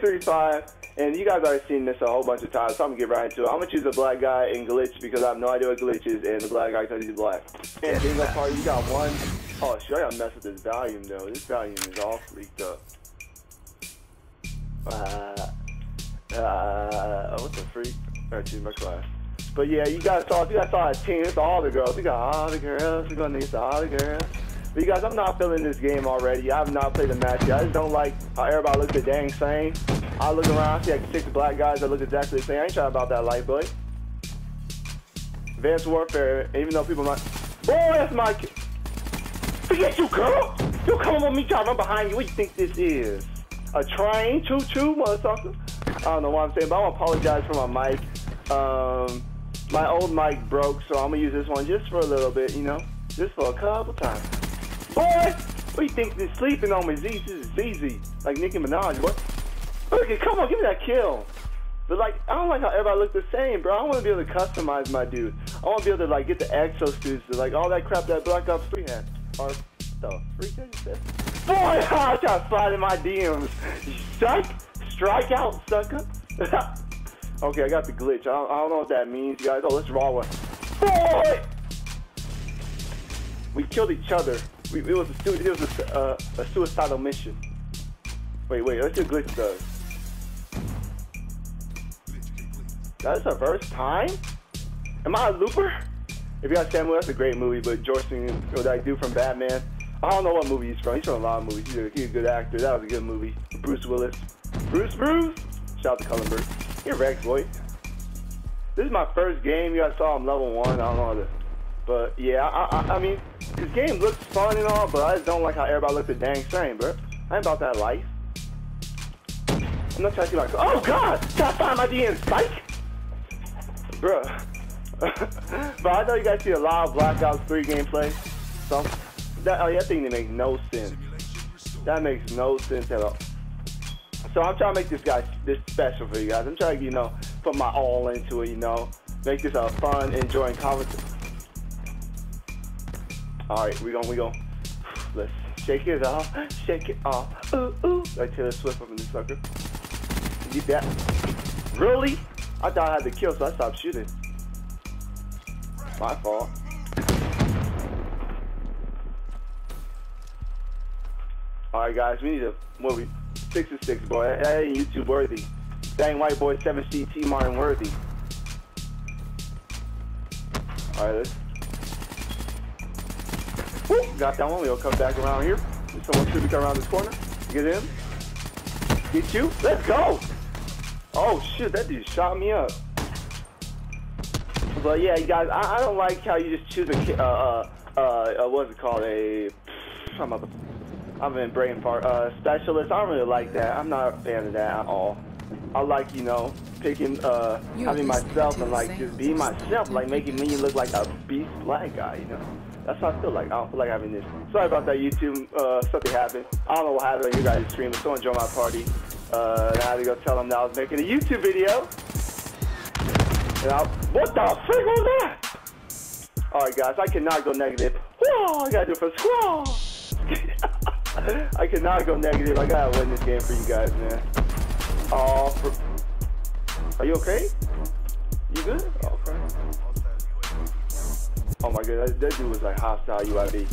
three five, and you guys already seen this a whole bunch of times, so I'm gonna get right into it. I'm gonna choose a black guy and glitch because I have no idea what glitch is, and the black guy because he's black. And bingo party, you got one. Oh shit, I gotta mess with this volume though. This volume is all leaked up. Uh, uh, what the freak? Alright, choose my class. But yeah, you guys saw, you guys saw a team. It's all the girls. We got all the girls. We're gonna need all the girls. Guys, I'm not feeling this game already. I have not played the match yet. I just don't like how everybody looks the dang same. I look around, I see like six black guys that look exactly the same. I ain't trying about that life, boy. Advanced Warfare, even though people might... Boy, that's my... Forget you, girl! You coming with me run behind you. What do you think this is? A train? Choo-choo, motherfucker? I don't know what I'm saying, but I want to apologize for my mic. Um, my old mic broke, so I'm going to use this one just for a little bit, you know? Just for a couple times. Boy, you think this sleeping on me? Z, this is ZZ. Like Nicki Minaj, what? Look, come on, give me that kill. But like, I don't like how everybody looks the same, bro. I want to be able to customize my dude. I want to be able to like get the exosuits, like all that crap that Black Ops 3 had. Or the freak that you said? Boy, I got slide in my DMs. Strike, strike out, sucker. okay, I got the glitch. I don't, I don't know what that means, guys. Oh, let's roll one. Boy, we killed each other. We, it was a it was a, uh, a suicidal mission. Wait, wait, let's do glitch does. That's the first time? Am I a looper? If you got Samuel, that's a great movie, but Jordan, that dude from Batman, I don't know what movie he's from. He's from a lot of movies. He's a, he's a good actor. That was a good movie. Bruce Willis. Bruce Bruce! Shout out to Cullenberg. Here, Rex, boy. This is my first game. You guys saw I'm level one. I don't know how to... But, yeah, I, I, I mean, this game looks fun and all, but I just don't like how everybody looks the dang same, bro. I ain't about that life. I'm not trying to be like, oh god, I find my DN spike? Bruh. but I know you guys see a lot of Black Ops 3 gameplay. So, that, oh, yeah, that thing that makes no sense. That makes no sense at all. So I'm trying to make this guy this special for you guys. I'm trying to, you know, put my all into it, you know, make this a fun, enjoying conversation. All right, we going we going let's shake it off, shake it off, ooh ooh, like Taylor Swift in this sucker. Get that? Really? I thought I had to kill, so I stopped shooting. My fault. All right, guys, we need a movie. Six and six, boy. That ain't YouTube worthy. Dang white boy, seven CT Martin worthy. All right, let's. Got that one. We'll come back around here. Someone should be around this corner. Get in. Get you. Let's go. Oh shit, that dude shot me up. But yeah, you guys, I, I don't like how you just choose a uh uh uh what's it called a I'm to, I'm in brain uh specialist. I don't really like that. I'm not a fan of that at all. I like you know picking uh having myself and like just being myself, like making me look like a beast black guy. You know. That's how I feel like. I don't feel like having this. Sorry about that, YouTube. Uh, something happened. I don't know what happened on you guys' stream, but someone joined my party. Uh, and I had to go tell them that I was making a YouTube video. And I, what the frick was that? Alright guys, I cannot go negative. Whoa, I gotta do it for squall. I cannot go negative. I gotta win this game for you guys, man. Uh, oh, for... Are you okay? You good? Oh, okay. Oh my god, that, that dude was like hostile UIV.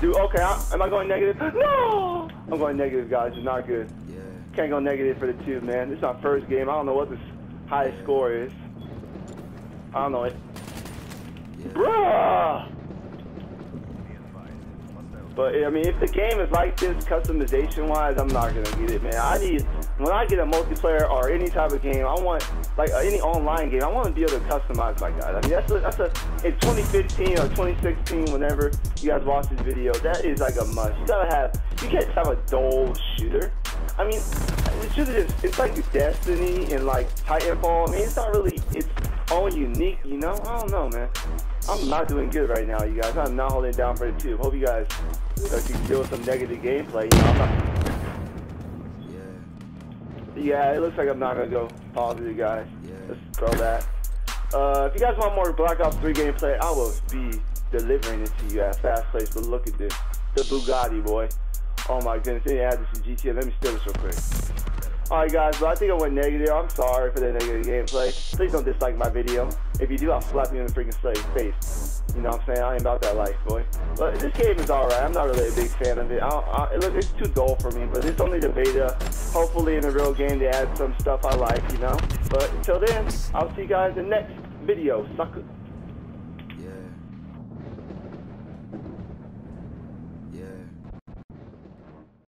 Dude, okay, I, am I going negative? No! I'm going negative, guys. It's not good. Yeah. Can't go negative for the two, man. This is our first game. I don't know what the highest score is. I don't know it. Bruh! But, I mean, if the game is like this, customization-wise, I'm not to get it, man. I need, when I get a multiplayer or any type of game, I want, like, uh, any online game, I want to be able to customize my guys. I mean, that's a, that's a, in 2015 or 2016, whenever you guys watch this video, that is like a must. You gotta have, you can't have a dull shooter. I mean, it's just, it's like Destiny and like Titanfall. I mean, it's not really its own unique, you know? I don't know, man. I'm not doing good right now, you guys. I'm not holding it down for the tube. Hope you guys uh, can deal with some negative gameplay. You know, not... Yeah. Yeah, it looks like I'm not gonna go positive, guys. Yeah. Let's throw that. Uh, if you guys want more Black Ops 3 gameplay, I will be delivering it to you at fast pace. But look at this, the Bugatti, boy. Oh my goodness, they add this to GTA. Let me steal this real quick. Alright guys, but I think I went negative. I'm sorry for the negative gameplay. Please don't dislike my video. If you do, I'll slap you in the freaking face. You know what I'm saying? I ain't about that life, boy. But this game is alright. I'm not really a big fan of it. I I, look, it's too dull for me, but it's only the beta. Hopefully in the real game they add some stuff I like, you know? But until then, I'll see you guys in the next video. Sucker.